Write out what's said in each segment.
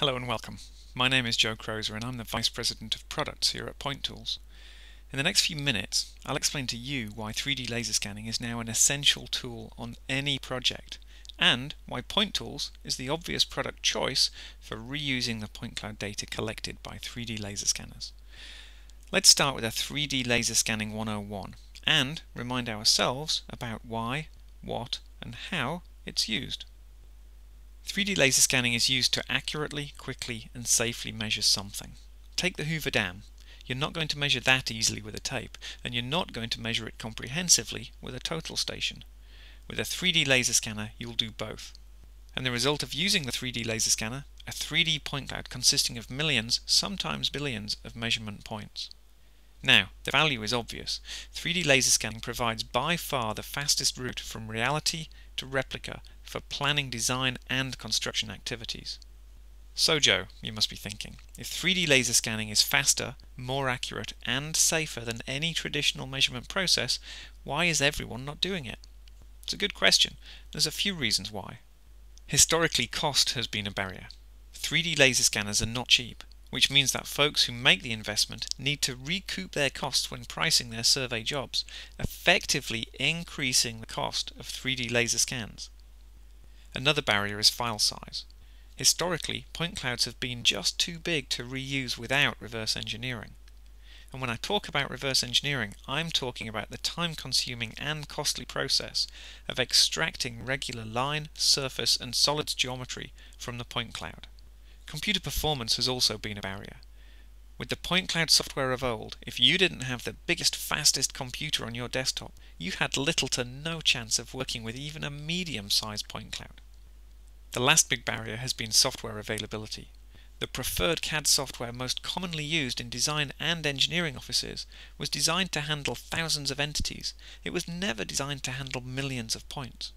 Hello and welcome. My name is Joe Crozer and I'm the Vice President of Products here at Pointools. In the next few minutes, I'll explain to you why 3D laser scanning is now an essential tool on any project and why Pointools is the obvious product choice for reusing the point cloud data collected by 3D laser scanners. Let's start with a 3D laser scanning 101 and remind ourselves about why, what and how it's used. 3D laser scanning is used to accurately, quickly and safely measure something. Take the Hoover Dam. You're not going to measure that easily with a tape, and you're not going to measure it comprehensively with a total station. With a 3D laser scanner, you'll do both. And the result of using the 3D laser scanner, a 3D point cloud consisting of millions, sometimes billions, of measurement points. Now, the value is obvious. 3D laser scanning provides by far the fastest route from reality to replica for planning design and construction activities. So Joe, you must be thinking, if 3D laser scanning is faster, more accurate and safer than any traditional measurement process, why is everyone not doing it? It's a good question. There's a few reasons why. Historically, cost has been a barrier. 3D laser scanners are not cheap, which means that folks who make the investment need to recoup their costs when pricing their survey jobs, effectively increasing the cost of 3D laser scans. Another barrier is file size. Historically, point clouds have been just too big to reuse without reverse engineering. And when I talk about reverse engineering, I'm talking about the time consuming and costly process of extracting regular line, surface, and solids geometry from the point cloud. Computer performance has also been a barrier. With the point cloud software of old, if you didn't have the biggest, fastest computer on your desktop, you had little to no chance of working with even a medium sized point cloud. The last big barrier has been software availability. The preferred CAD software most commonly used in design and engineering offices was designed to handle thousands of entities. It was never designed to handle millions of points.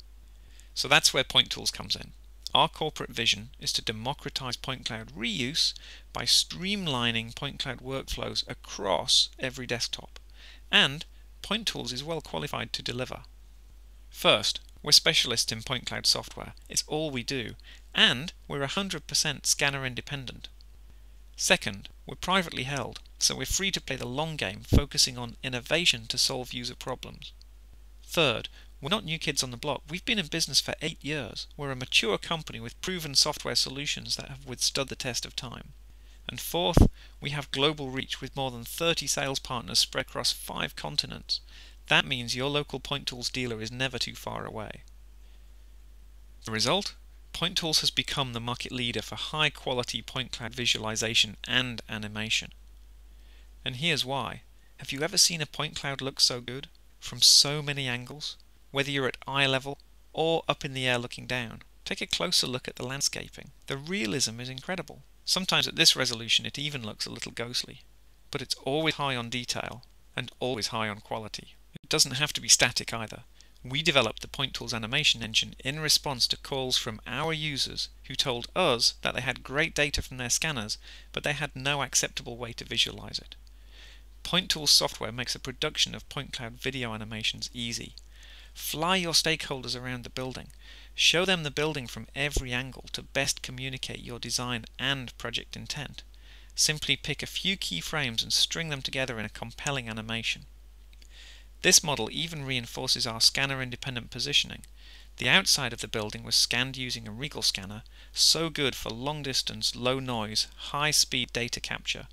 So that's where Pointools comes in. Our corporate vision is to democratize point cloud reuse by streamlining point cloud workflows across every desktop. And Pointools is well qualified to deliver. First, we're specialists in point cloud software. It's all we do. And we're 100% scanner independent. Second, we're privately held, so we're free to play the long game, focusing on innovation to solve user problems. Third, we're not new kids on the block. We've been in business for eight years. We're a mature company with proven software solutions that have withstood the test of time. And fourth, we have global reach with more than 30 sales partners spread across five continents. That means your local Pointools dealer is never too far away. The result? Pointools has become the market leader for high quality point cloud visualization and animation. And here's why. Have you ever seen a point cloud look so good? From so many angles? Whether you're at eye level or up in the air looking down. Take a closer look at the landscaping. The realism is incredible. Sometimes at this resolution it even looks a little ghostly. But it's always high on detail and always high on quality. It doesn't have to be static either. We developed the Pointools animation engine in response to calls from our users who told us that they had great data from their scanners, but they had no acceptable way to visualize it. Pointools software makes the production of point cloud video animations easy. Fly your stakeholders around the building. Show them the building from every angle to best communicate your design and project intent. Simply pick a few keyframes and string them together in a compelling animation. This model even reinforces our scanner independent positioning. The outside of the building was scanned using a Riegl scanner, so good for long distance, low noise, high speed data capture.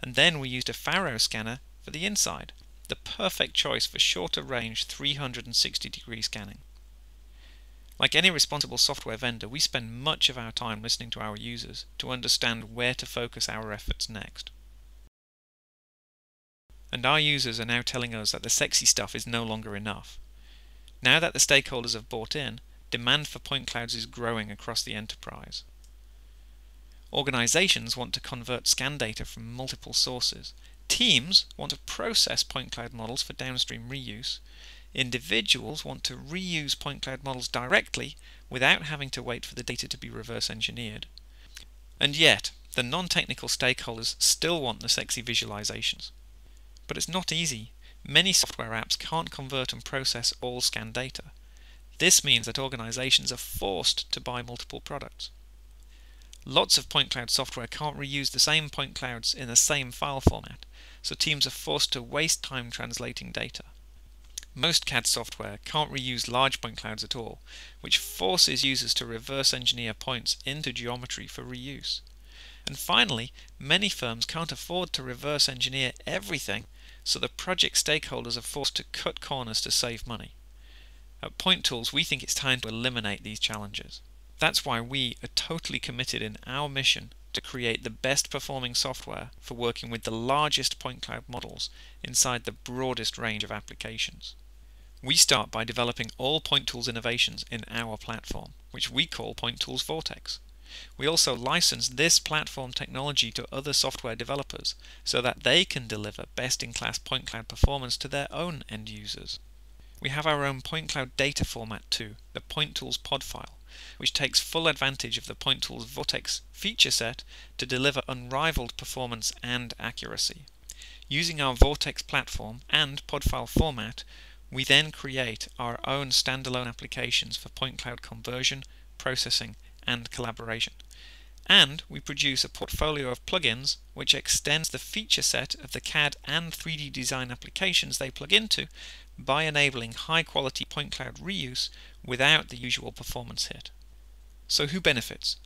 And then we used a Faro scanner for the inside, the perfect choice for shorter range 360 degree scanning. Like any responsible software vendor, we spend much of our time listening to our users to understand where to focus our efforts next. And our users are now telling us that the sexy stuff is no longer enough. Now that the stakeholders have bought in, demand for point clouds is growing across the enterprise. Organizations want to convert scan data from multiple sources. Teams want to process point cloud models for downstream reuse. Individuals want to reuse point cloud models directly without having to wait for the data to be reverse engineered. And yet, the non-technical stakeholders still want the sexy visualizations. But it's not easy. Many software apps can't convert and process all scanned data. This means that organizations are forced to buy multiple products. Lots of point cloud software can't reuse the same point clouds in the same file format, so teams are forced to waste time translating data. Most CAD software can't reuse large point clouds at all, which forces users to reverse engineer points into geometry for reuse. And finally, many firms can't afford to reverse engineer everything, so the project stakeholders are forced to cut corners to save money. At Pointools, we think it's time to eliminate these challenges. That's why we are totally committed in our mission to create the best performing software for working with the largest point cloud models inside the broadest range of applications. We start by developing all Pointools innovations in our platform, which we call Pointools Vortex. We also license this platform technology to other software developers so that they can deliver best-in-class point cloud performance to their own end users. We have our own point cloud data format too, the Pointools pod file, which takes full advantage of the Pointools Vortex feature set to deliver unrivaled performance and accuracy. Using our Vortex platform and pod file format, we then create our own standalone applications for point cloud conversion, processing, and collaboration. And we produce a portfolio of plugins which extends the feature set of the CAD and 3D design applications they plug into by enabling high quality point cloud reuse without the usual performance hit. So who benefits?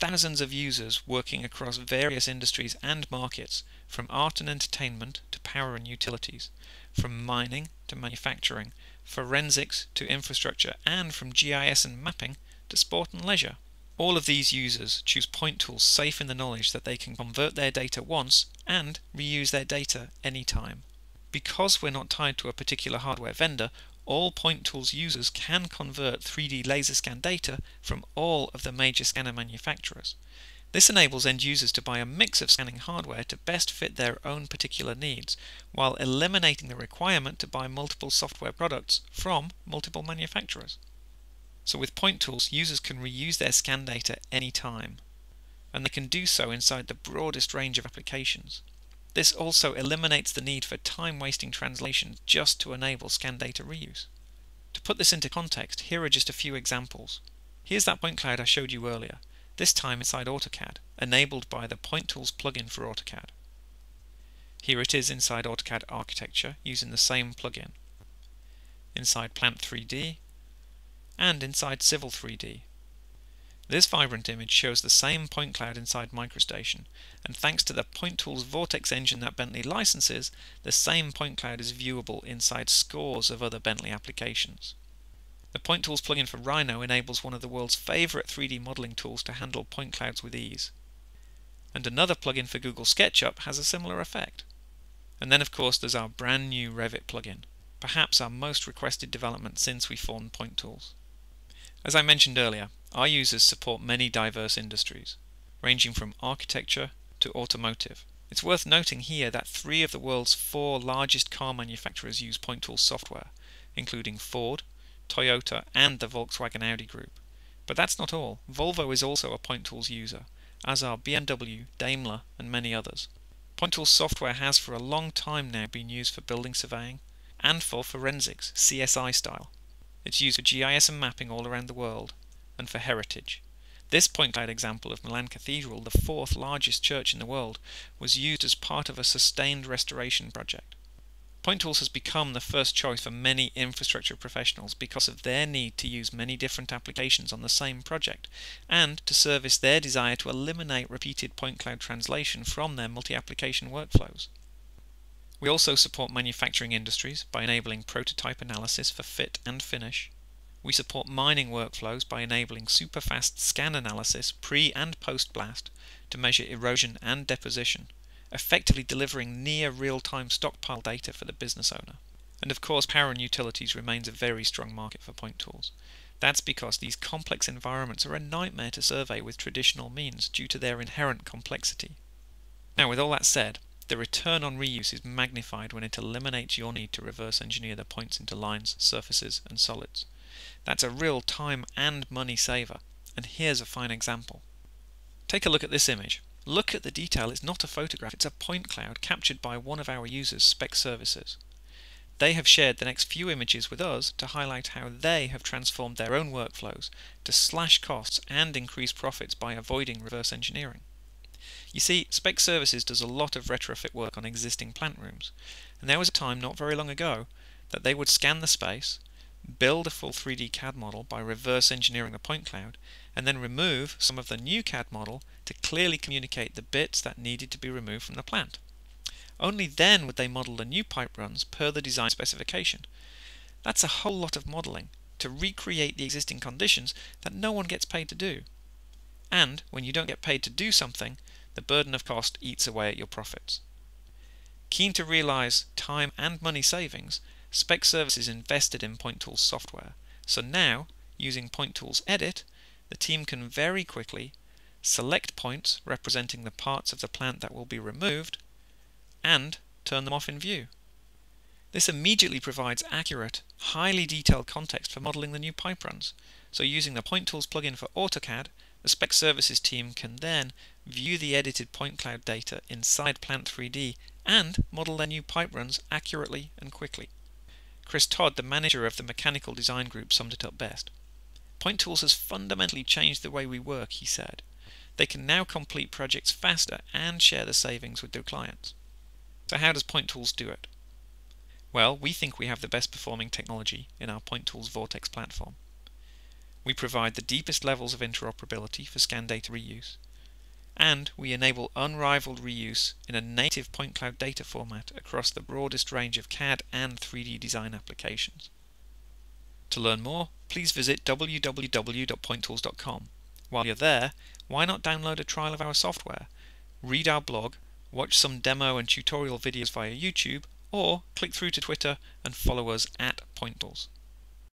Thousands of users working across various industries and markets, from art and entertainment to power and utilities, from mining to manufacturing, forensics to infrastructure, and from GIS and mapping to sport and leisure. All of these users choose Pointools safe in the knowledge that they can convert their data once and reuse their data anytime. Because we're not tied to a particular hardware vendor, all Pointools users can convert 3D laser scan data from all of the major scanner manufacturers. This enables end users to buy a mix of scanning hardware to best fit their own particular needs, while eliminating the requirement to buy multiple software products from multiple manufacturers. So with Pointools, users can reuse their scan data anytime, and they can do so inside the broadest range of applications. This also eliminates the need for time-wasting translation just to enable scan data reuse. To put this into context, here are just a few examples. Here's that point cloud I showed you earlier, this time inside AutoCAD, enabled by the Pointools plugin for AutoCAD. Here it is inside AutoCAD Architecture using the same plugin. Inside Plant 3D, and inside Civil 3D. This vibrant image shows the same point cloud inside MicroStation, and thanks to the Pointools Vortex engine that Bentley licenses, the same point cloud is viewable inside scores of other Bentley applications. The Pointools plugin for Rhino enables one of the world's favourite 3D modelling tools to handle point clouds with ease. And another plugin for Google SketchUp has a similar effect. And then of course there's our brand new Revit plugin, perhaps our most requested development since we formed Pointools. As I mentioned earlier, our users support many diverse industries, ranging from architecture to automotive. It's worth noting here that three of the world's four largest car manufacturers use Pointools software, including Ford, Toyota, and the Volkswagen Audi Group. But that's not all. Volvo is also a Pointools user, as are BMW, Daimler, and many others. Pointools software has for a long time now been used for building surveying and for forensics, CSI style. It's used for GIS and mapping all around the world, and for heritage. This point cloud example of Milan Cathedral, the fourth largest church in the world, was used as part of a sustained restoration project. Pointools has become the first choice for many infrastructure professionals because of their need to use many different applications on the same project and to service their desire to eliminate repeated point cloud translation from their multi-application workflows. We also support manufacturing industries by enabling prototype analysis for fit and finish. We support mining workflows by enabling superfast scan analysis pre and post blast to measure erosion and deposition, effectively delivering near real-time stockpile data for the business owner. And of course, power and utilities remains a very strong market for Pointools. That's because these complex environments are a nightmare to survey with traditional means due to their inherent complexity. Now, with all that said, the return on reuse is magnified when it eliminates your need to reverse engineer the points into lines, surfaces, and solids. That's a real time and money saver, and here's a fine example. Take a look at this image. Look at the detail, it's not a photograph, it's a point cloud captured by one of our users' spec services. They have shared the next few images with us to highlight how they have transformed their own workflows to slash costs and increase profits by avoiding reverse engineering. You see, Spec Services does a lot of retrofit work on existing plant rooms, and there was a time not very long ago that they would scan the space, build a full 3D CAD model by reverse engineering the point cloud, and then remove some of the new CAD model to clearly communicate the bits that needed to be removed from the plant. Only then would they model the new pipe runs per the design specification. That's a whole lot of modeling to recreate the existing conditions that no one gets paid to do. And when you don't get paid to do something, the burden of cost eats away at your profits. Keen to realize time and money savings, Spec Services invested in Pointools software. So now, using Pointools Edit, the team can very quickly select points representing the parts of the plant that will be removed and turn them off in view. This immediately provides accurate, highly detailed context for modeling the new pipe runs. So using the Pointools plugin for AutoCAD, the Spec Services team can then view the edited point cloud data inside Plant 3D and model their new pipe runs accurately and quickly. Chris Todd, the manager of the mechanical design group, summed it up best. Pointools has fundamentally changed the way we work, he said. They can now complete projects faster and share the savings with their clients. So how does Pointools do it? Well, we think we have the best performing technology in our Pointools Vortex platform. We provide the deepest levels of interoperability for scan data reuse, and we enable unrivaled reuse in a native point cloud data format across the broadest range of CAD and 3D design applications. To learn more, please visit www.pointools.com. While you're there, why not download a trial of our software, read our blog, watch some demo and tutorial videos via YouTube, or click through to Twitter and follow us at Pointools.